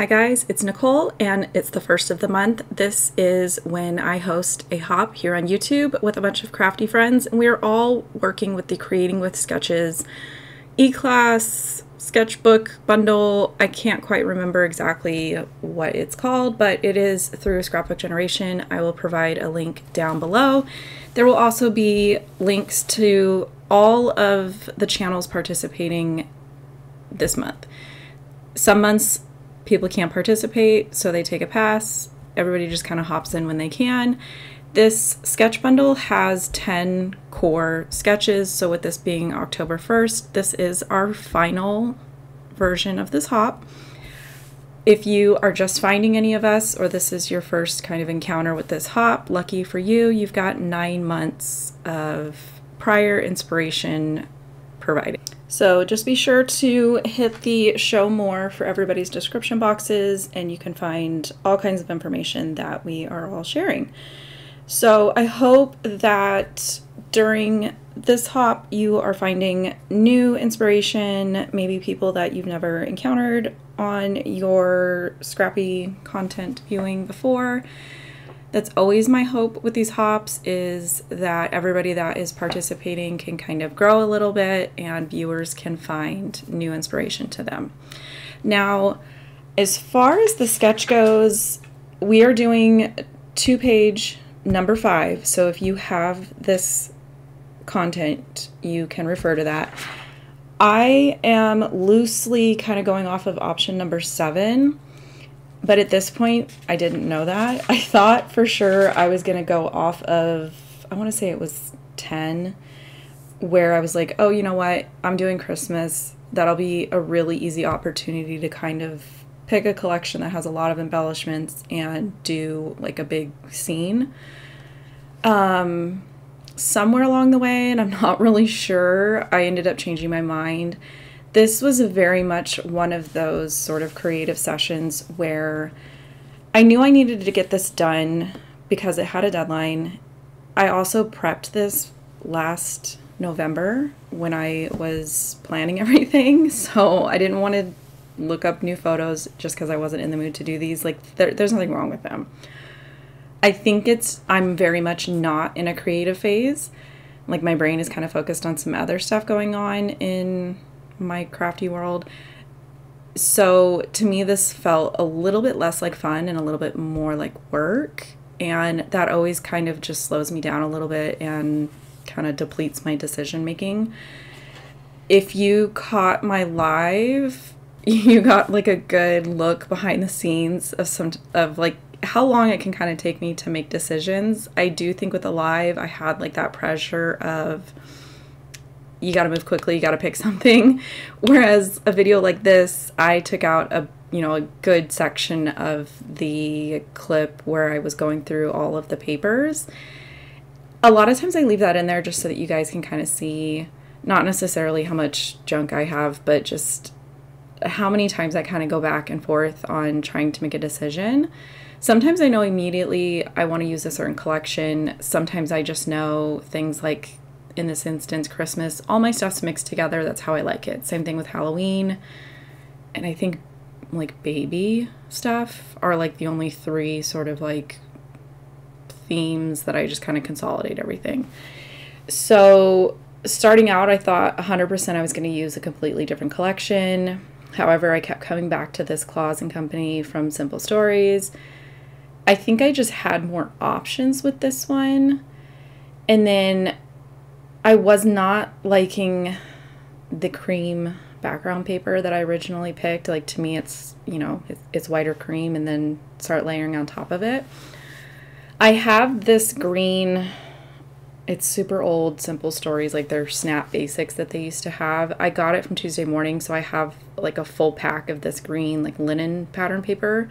Hi guys, it's Nicole and it's the first of the month. This is when I host a hop here on YouTube with a bunch of crafty friends and we are all working with the Creating with Sketches e-class sketchbook bundle. I can't quite remember exactly what it's called, but it is through Scrapbook Generation. I will provide a link down below. There will also be links to all of the channels participating this month. Some months people can't participate, so they take a pass. Everybody just kind of hops in when they can. This sketch bundle has 10 core sketches, so with this being October 1st, this is our final version of this hop. If you are just finding any of us, or this is your first kind of encounter with this hop, lucky for you, you've got nine months of prior inspiration provided. So just be sure to hit the show more for everybody's description boxes and you can find all kinds of information that we are all sharing. So I hope that during this hop you are finding new inspiration, maybe people that you've never encountered on your scrappy content viewing before that's always my hope with these hops is that everybody that is participating can kind of grow a little bit and viewers can find new inspiration to them. Now, as far as the sketch goes, we are doing two page number five. So if you have this content, you can refer to that. I am loosely kind of going off of option number seven but at this point, I didn't know that. I thought for sure I was going to go off of, I want to say it was 10, where I was like, oh, you know what? I'm doing Christmas. That'll be a really easy opportunity to kind of pick a collection that has a lot of embellishments and do like a big scene. Um, somewhere along the way, and I'm not really sure, I ended up changing my mind this was very much one of those sort of creative sessions where I knew I needed to get this done because it had a deadline. I also prepped this last November when I was planning everything, so I didn't want to look up new photos just because I wasn't in the mood to do these. Like, there, there's nothing wrong with them. I think it's, I'm very much not in a creative phase. Like, my brain is kind of focused on some other stuff going on in my crafty world. So to me, this felt a little bit less like fun and a little bit more like work. And that always kind of just slows me down a little bit and kind of depletes my decision making. If you caught my live, you got like a good look behind the scenes of some of like how long it can kind of take me to make decisions. I do think with a live, I had like that pressure of you got to move quickly, you got to pick something. Whereas a video like this, I took out a you know a good section of the clip where I was going through all of the papers. A lot of times I leave that in there just so that you guys can kind of see not necessarily how much junk I have, but just how many times I kind of go back and forth on trying to make a decision. Sometimes I know immediately I want to use a certain collection. Sometimes I just know things like in this instance, Christmas. All my stuff's mixed together. That's how I like it. Same thing with Halloween. And I think like baby stuff are like the only three sort of like themes that I just kind of consolidate everything. So, starting out, I thought 100% I was going to use a completely different collection. However, I kept coming back to this Claus and Company from Simple Stories. I think I just had more options with this one. And then I was not liking the cream background paper that I originally picked. Like to me, it's, you know, it's, it's whiter cream and then start layering on top of it. I have this green, it's super old, simple stories, like they're snap basics that they used to have. I got it from Tuesday morning, so I have like a full pack of this green, like linen pattern paper.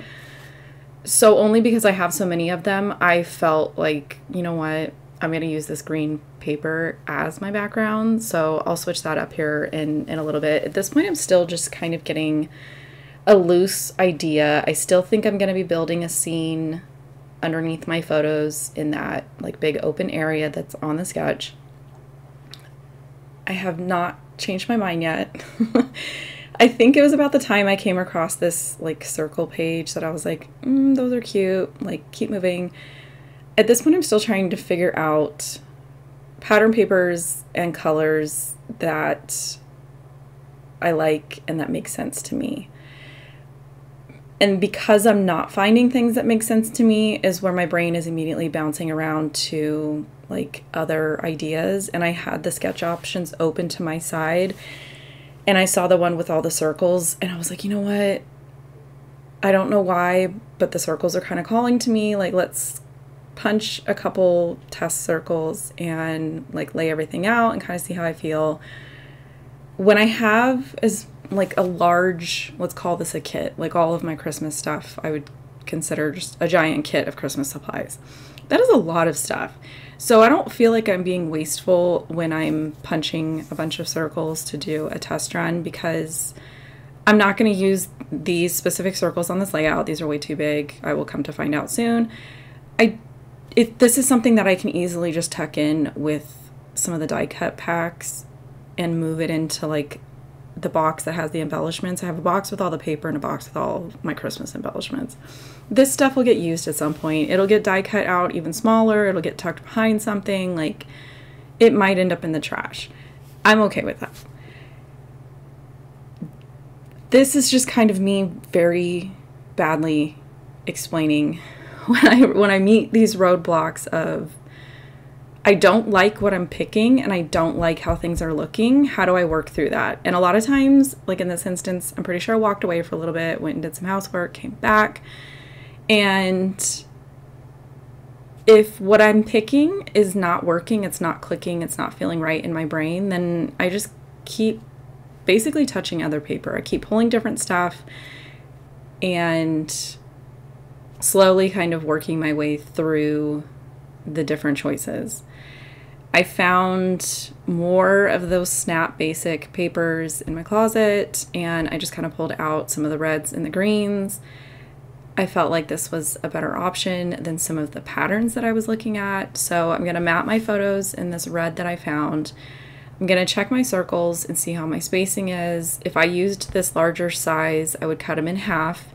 So only because I have so many of them, I felt like, you know what, I'm going to use this green paper as my background. So I'll switch that up here in, in a little bit. At this point, I'm still just kind of getting a loose idea. I still think I'm going to be building a scene underneath my photos in that like big open area that's on the sketch. I have not changed my mind yet. I think it was about the time I came across this like circle page that I was like, mm, those are cute. Like, keep moving. At this point, I'm still trying to figure out pattern papers and colors that I like and that make sense to me. And because I'm not finding things that make sense to me, is where my brain is immediately bouncing around to like other ideas. And I had the sketch options open to my side and I saw the one with all the circles and I was like, you know what? I don't know why, but the circles are kind of calling to me. Like, let's punch a couple test circles and like lay everything out and kind of see how I feel. When I have as like a large, let's call this a kit, like all of my Christmas stuff, I would consider just a giant kit of Christmas supplies. That is a lot of stuff. So I don't feel like I'm being wasteful when I'm punching a bunch of circles to do a test run because I'm not going to use these specific circles on this layout. These are way too big. I will come to find out soon. I if this is something that I can easily just tuck in with some of the die cut packs and move it into like the box that has the embellishments. I have a box with all the paper and a box with all my Christmas embellishments. This stuff will get used at some point. It'll get die cut out even smaller, it'll get tucked behind something, like it might end up in the trash. I'm okay with that. This is just kind of me very badly explaining when I when I meet these roadblocks of I don't like what I'm picking and I don't like how things are looking. How do I work through that? And a lot of times, like in this instance, I'm pretty sure I walked away for a little bit, went and did some housework, came back. And if what I'm picking is not working, it's not clicking, it's not feeling right in my brain, then I just keep basically touching other paper. I keep pulling different stuff and slowly kind of working my way through the different choices. I found more of those Snap Basic papers in my closet, and I just kind of pulled out some of the reds and the greens. I felt like this was a better option than some of the patterns that I was looking at. So I'm going to map my photos in this red that I found. I'm going to check my circles and see how my spacing is. If I used this larger size, I would cut them in half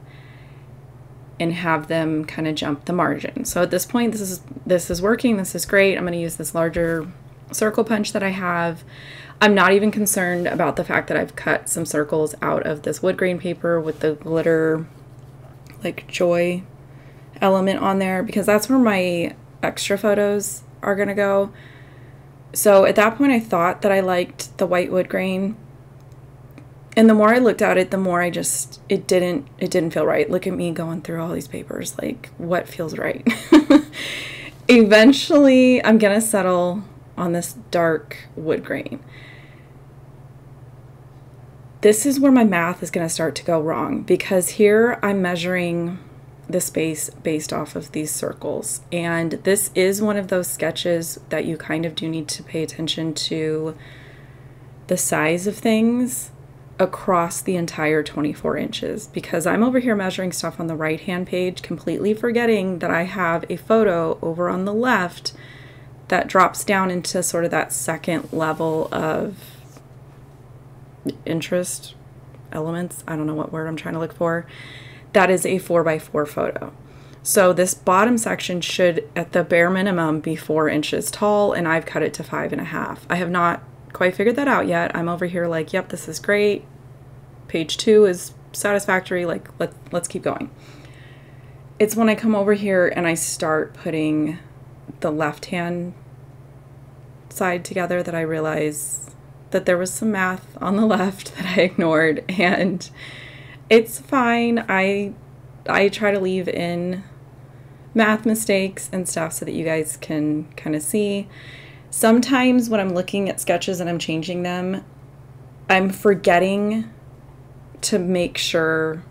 and have them kind of jump the margin. So at this point, this is this is working. This is great. I'm going to use this larger circle punch that I have. I'm not even concerned about the fact that I've cut some circles out of this wood grain paper with the glitter like joy element on there because that's where my extra photos are going to go. So at that point I thought that I liked the white wood grain and the more I looked at it, the more I just it didn't it didn't feel right. Look at me going through all these papers, like what feels right. Eventually, I'm gonna settle on this dark wood grain. This is where my math is gonna start to go wrong because here I'm measuring the space based off of these circles. And this is one of those sketches that you kind of do need to pay attention to the size of things across the entire 24 inches because I'm over here measuring stuff on the right hand page, completely forgetting that I have a photo over on the left that drops down into sort of that second level of interest elements. I don't know what word I'm trying to look for. That is a 4x4 photo. So this bottom section should, at the bare minimum, be four inches tall, and I've cut it to five and a half. I have not quite figured that out yet. I'm over here like, yep, this is great. Page two is satisfactory. Like, let, let's keep going. It's when I come over here and I start putting the left hand side together that I realize that there was some math on the left that I ignored and it's fine. I I try to leave in math mistakes and stuff so that you guys can kind of see. Sometimes when I'm looking at sketches and I'm changing them, I'm forgetting to make sure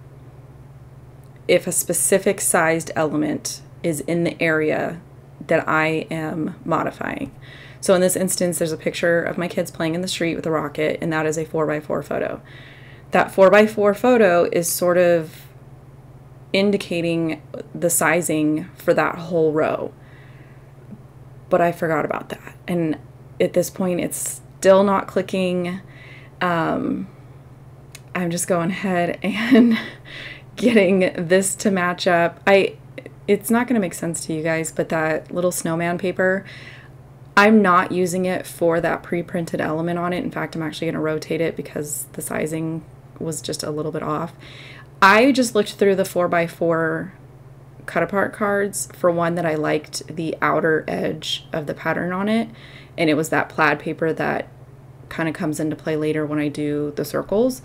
if a specific sized element is in the area that I am modifying. So in this instance, there's a picture of my kids playing in the street with a rocket, and that is a 4x4 photo. That 4x4 photo is sort of indicating the sizing for that whole row but I forgot about that. And at this point, it's still not clicking. Um, I'm just going ahead and getting this to match up. I it's not going to make sense to you guys, but that little snowman paper, I'm not using it for that pre-printed element on it. In fact, I'm actually going to rotate it because the sizing was just a little bit off. I just looked through the 4x4 cut apart cards for one that I liked the outer edge of the pattern on it and it was that plaid paper that kind of comes into play later when I do the circles.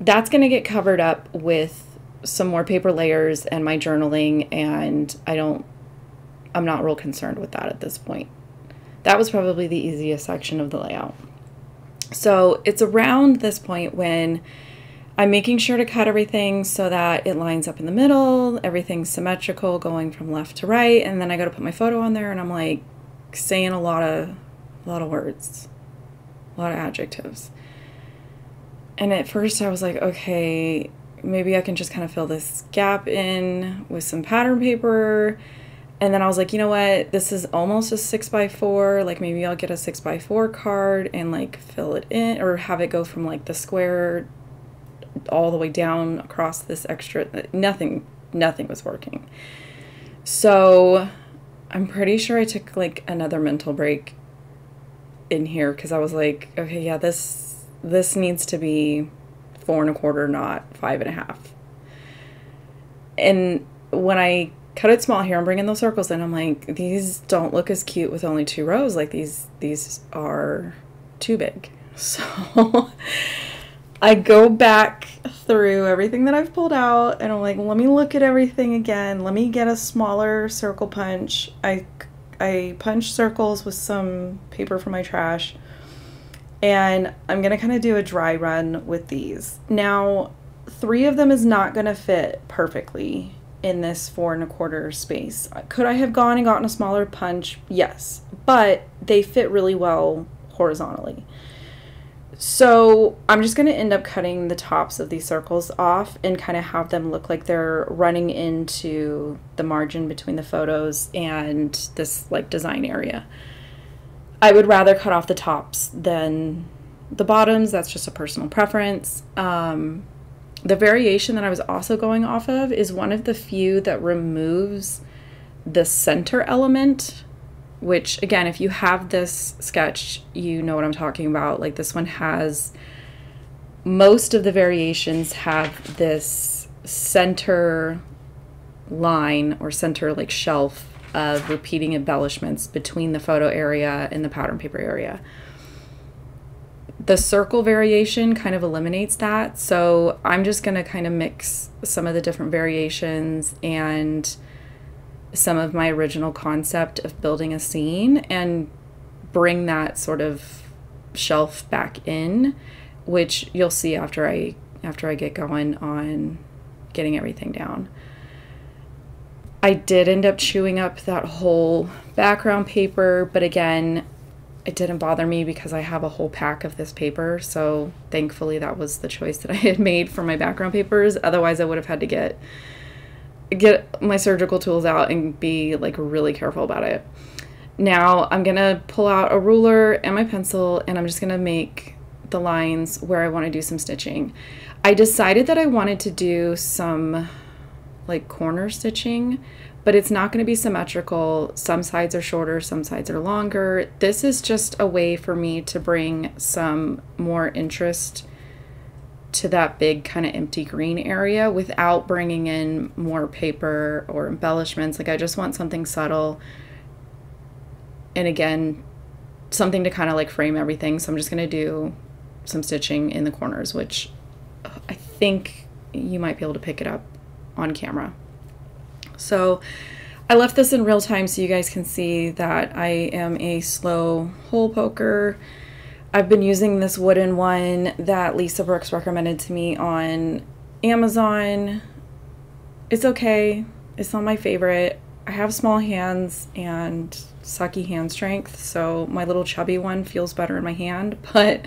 That's going to get covered up with some more paper layers and my journaling and I don't I'm not real concerned with that at this point. That was probably the easiest section of the layout. So it's around this point when I'm making sure to cut everything so that it lines up in the middle, everything's symmetrical going from left to right, and then I go to put my photo on there and I'm like saying a lot of a lot of words, a lot of adjectives. And at first I was like, okay, maybe I can just kind of fill this gap in with some pattern paper. And then I was like, you know what? This is almost a six by four. Like maybe I'll get a six by four card and like fill it in or have it go from like the square all the way down across this extra. Nothing, nothing was working. So I'm pretty sure I took like another mental break in here because I was like, okay, yeah, this this needs to be four and a quarter, not five and a half. And when I cut it small here, I'm bringing those circles in. I'm like, these don't look as cute with only two rows. Like these, these are too big. So I go back through everything that I've pulled out and I'm like, let me look at everything again. Let me get a smaller circle punch. I, I punch circles with some paper from my trash and I'm going to kind of do a dry run with these. Now, three of them is not going to fit perfectly in this four and a quarter space. Could I have gone and gotten a smaller punch? Yes, but they fit really well horizontally. So I'm just going to end up cutting the tops of these circles off and kind of have them look like they're running into the margin between the photos and this like design area. I would rather cut off the tops than the bottoms. That's just a personal preference. Um, the variation that I was also going off of is one of the few that removes the center element, which, again, if you have this sketch, you know what I'm talking about. Like this one has, most of the variations have this center line or center like shelf of repeating embellishments between the photo area and the pattern paper area. The circle variation kind of eliminates that, so I'm just going to kind of mix some of the different variations and some of my original concept of building a scene and bring that sort of shelf back in, which you'll see after I after I get going on getting everything down. I did end up chewing up that whole background paper, but again, it didn't bother me because I have a whole pack of this paper. So thankfully, that was the choice that I had made for my background papers. Otherwise, I would have had to get get my surgical tools out and be like really careful about it. Now I'm gonna pull out a ruler and my pencil and I'm just gonna make the lines where I want to do some stitching. I decided that I wanted to do some like corner stitching, but it's not to be symmetrical. Some sides are shorter, some sides are longer. This is just a way for me to bring some more interest to that big kind of empty green area without bringing in more paper or embellishments. Like I just want something subtle. And again, something to kind of like frame everything. So I'm just going to do some stitching in the corners, which uh, I think you might be able to pick it up on camera. So I left this in real time so you guys can see that I am a slow hole poker. I've been using this wooden one that Lisa Brooks recommended to me on Amazon. It's okay. It's not my favorite. I have small hands and sucky hand strength, so my little chubby one feels better in my hand, but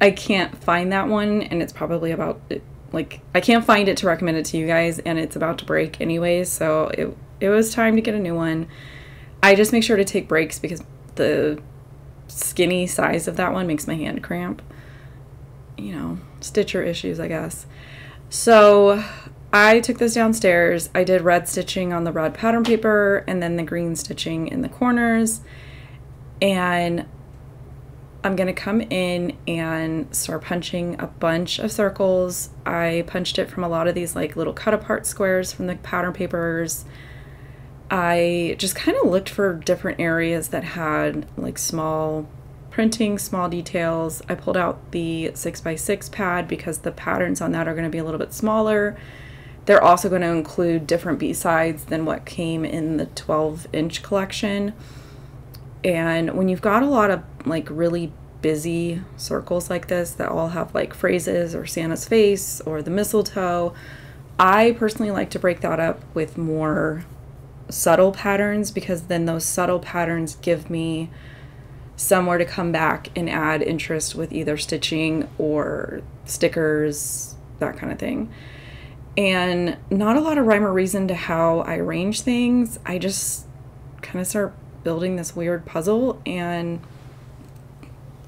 I can't find that one and it's probably about like I can't find it to recommend it to you guys and it's about to break anyways, so it it was time to get a new one. I just make sure to take breaks because the skinny size of that one makes my hand cramp. You know, stitcher issues, I guess. So I took this downstairs. I did red stitching on the red pattern paper and then the green stitching in the corners. And I'm going to come in and start punching a bunch of circles. I punched it from a lot of these like little cut apart squares from the pattern papers. I just kind of looked for different areas that had like small printing, small details. I pulled out the 6x6 pad because the patterns on that are going to be a little bit smaller. They're also going to include different B-sides than what came in the 12 inch collection. And when you've got a lot of like really busy circles like this that all have like phrases or Santa's face or the mistletoe, I personally like to break that up with more subtle patterns because then those subtle patterns give me somewhere to come back and add interest with either stitching or stickers, that kind of thing. And not a lot of rhyme or reason to how I arrange things. I just kind of start building this weird puzzle and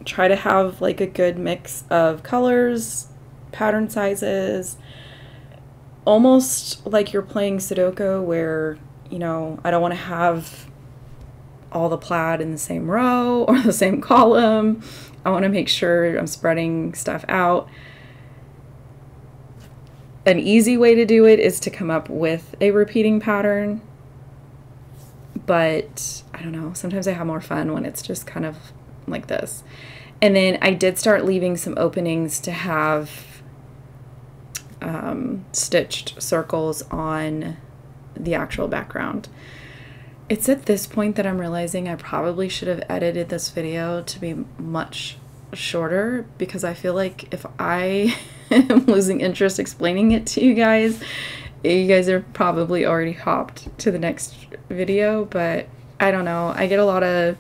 try to have like a good mix of colors, pattern sizes, almost like you're playing Sudoku where, you know, I don't want to have all the plaid in the same row or the same column. I want to make sure I'm spreading stuff out. An easy way to do it is to come up with a repeating pattern. But I don't know, sometimes I have more fun when it's just kind of like this. And then I did start leaving some openings to have um, stitched circles on the actual background. It's at this point that I'm realizing I probably should have edited this video to be much shorter because I feel like if I am losing interest explaining it to you guys, you guys are probably already hopped to the next video, but I don't know. I get a lot of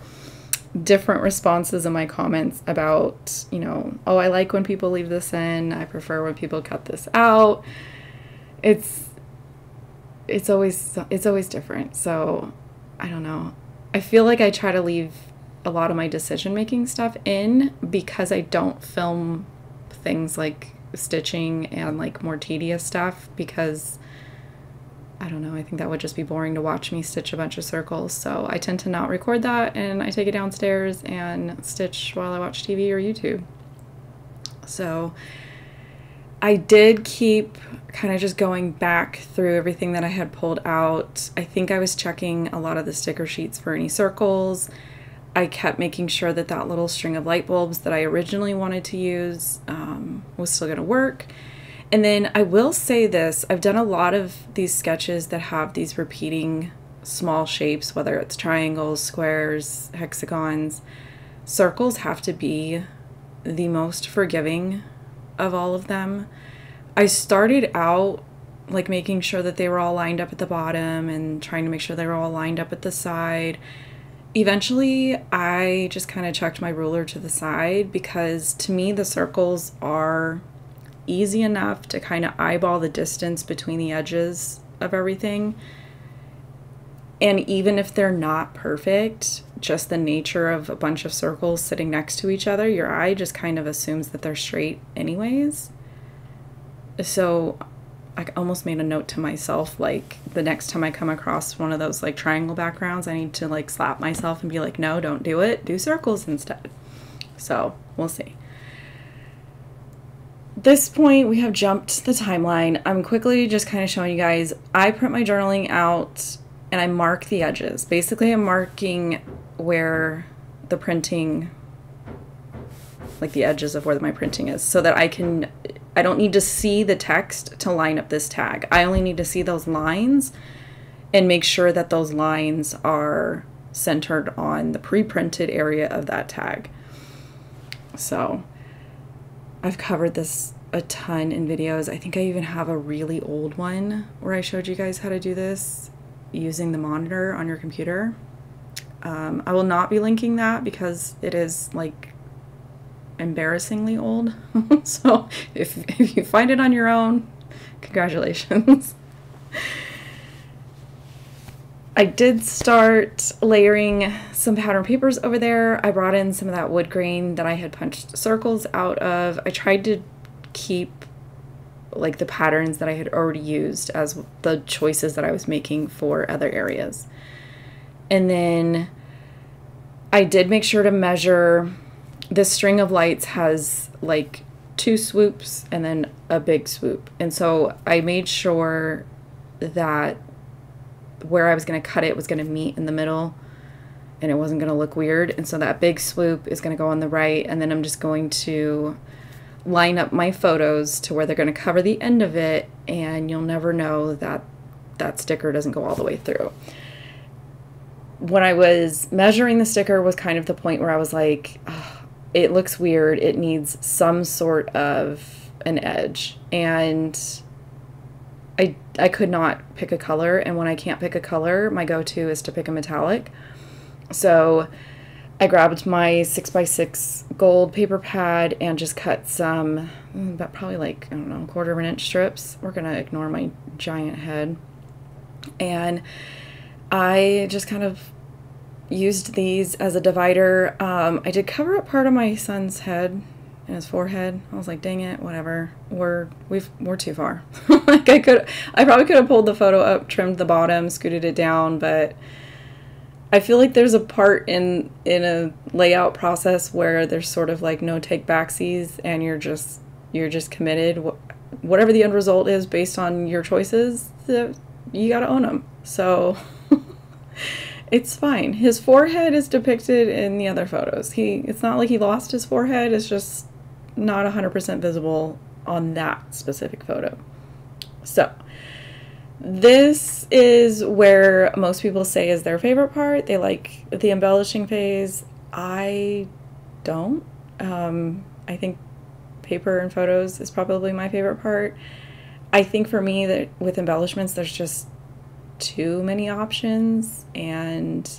different responses in my comments about, you know, oh, I like when people leave this in. I prefer when people cut this out. It's it's always it's always different. So I don't know. I feel like I try to leave a lot of my decision making stuff in because I don't film things like stitching and like more tedious stuff because I don't know, I think that would just be boring to watch me stitch a bunch of circles. So I tend to not record that and I take it downstairs and stitch while I watch TV or YouTube. So I did keep kind of just going back through everything that I had pulled out. I think I was checking a lot of the sticker sheets for any circles. I kept making sure that that little string of light bulbs that I originally wanted to use um, was still going to work. And then I will say this I've done a lot of these sketches that have these repeating small shapes, whether it's triangles, squares, hexagons. Circles have to be the most forgiving of all of them. I started out like making sure that they were all lined up at the bottom and trying to make sure they were all lined up at the side. Eventually, I just kind of checked my ruler to the side because to me, the circles are easy enough to kind of eyeball the distance between the edges of everything. And even if they're not perfect, just the nature of a bunch of circles sitting next to each other, your eye just kind of assumes that they're straight, anyways. So I almost made a note to myself like the next time I come across one of those like triangle backgrounds, I need to like slap myself and be like, no, don't do it. Do circles instead. So we'll see. This point, we have jumped the timeline. I'm quickly just kind of showing you guys. I print my journaling out and I mark the edges. Basically, I'm marking where the printing, like the edges of where my printing is, so that I can, I don't need to see the text to line up this tag. I only need to see those lines and make sure that those lines are centered on the pre-printed area of that tag. So I've covered this a ton in videos. I think I even have a really old one where I showed you guys how to do this using the monitor on your computer. Um, I will not be linking that because it is like embarrassingly old. so if, if you find it on your own, congratulations. I did start layering some pattern papers over there. I brought in some of that wood grain that I had punched circles out of. I tried to keep like the patterns that I had already used as the choices that I was making for other areas. And then I did make sure to measure this string of lights has like two swoops and then a big swoop. And so I made sure that where I was going to cut it was going to meet in the middle and it wasn't going to look weird. And so that big swoop is going to go on the right and then I'm just going to line up my photos to where they're going to cover the end of it and you'll never know that that sticker doesn't go all the way through. When I was measuring the sticker was kind of the point where I was like, oh, it looks weird. It needs some sort of an edge. And I I could not pick a color and when I can't pick a color, my go-to is to pick a metallic. So I grabbed my 6x6 gold paper pad and just cut some, mm, about probably like, I don't know, quarter of an inch strips. We're going to ignore my giant head. And I just kind of used these as a divider. Um, I did cover up part of my son's head and his forehead. I was like, dang it, whatever. We're we've we're too far. like I could I probably could have pulled the photo up, trimmed the bottom, scooted it down, but I feel like there's a part in in a layout process where there's sort of like no take backsies and you're just you're just committed whatever the end result is based on your choices you got to own them so it's fine his forehead is depicted in the other photos he it's not like he lost his forehead it's just not 100% visible on that specific photo so this is where most people say is their favorite part. They like the embellishing phase. I don't. Um, I think paper and photos is probably my favorite part. I think for me that with embellishments, there's just too many options and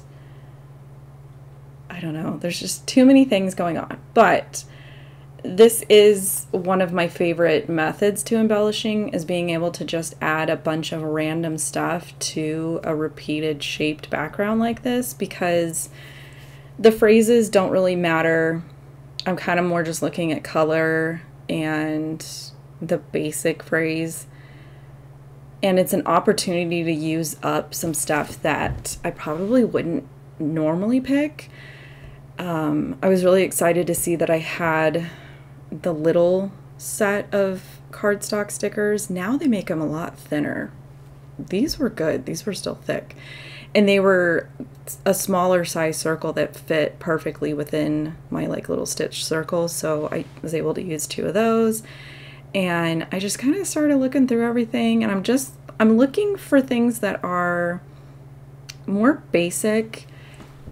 I don't know. There's just too many things going on. But this is one of my favorite methods to embellishing is being able to just add a bunch of random stuff to a repeated shaped background like this because the phrases don't really matter. I'm kind of more just looking at color and the basic phrase. And it's an opportunity to use up some stuff that I probably wouldn't normally pick. Um, I was really excited to see that I had the little set of cardstock stickers. Now they make them a lot thinner. These were good. These were still thick. And they were a smaller size circle that fit perfectly within my like little stitch circle. So I was able to use two of those. And I just kind of started looking through everything and I'm just I'm looking for things that are more basic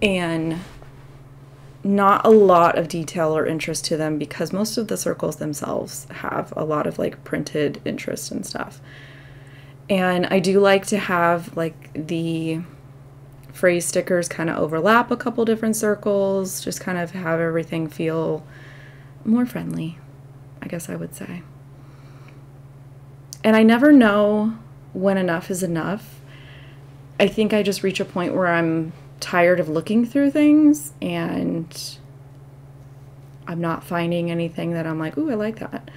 and not a lot of detail or interest to them because most of the circles themselves have a lot of like printed interest and stuff. And I do like to have like the phrase stickers kind of overlap a couple different circles, just kind of have everything feel more friendly, I guess I would say. And I never know when enough is enough. I think I just reach a point where I'm tired of looking through things and I'm not finding anything that I'm like, ooh, I like that.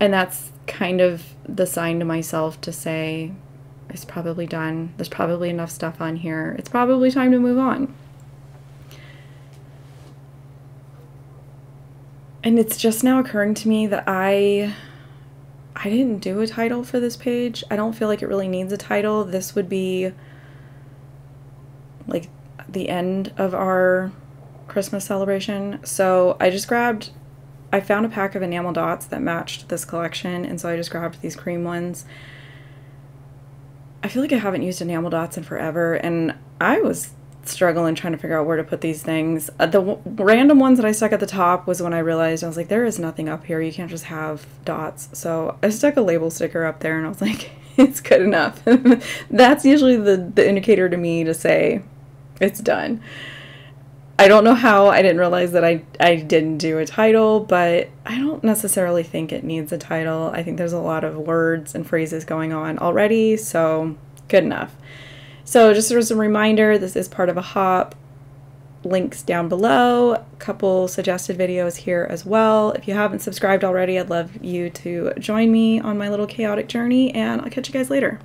And that's kind of the sign to myself to say, it's probably done. There's probably enough stuff on here. It's probably time to move on. And it's just now occurring to me that I I didn't do a title for this page. I don't feel like it really needs a title. This would be like the end of our Christmas celebration. So I just grabbed, I found a pack of enamel dots that matched this collection, and so I just grabbed these cream ones. I feel like I haven't used enamel dots in forever, and I was struggling trying to figure out where to put these things. Uh, the w- random ones that I stuck at the top was when I realized I was like, there is nothing up here. You can't just have dots. So I stuck a label sticker up there, and I was like, it's good enough. That's usually the, the indicator to me to say, it's done. I don't know how I didn't realize that I, I didn't do a title, but I don't necessarily think it needs a title. I think there's a lot of words and phrases going on already, so good enough. So, just as a reminder, this is part of a hop. links down below, a couple suggested videos here as well. If you haven't subscribed already, I'd love you to join me on my little chaotic journey, and I'll catch you guys later.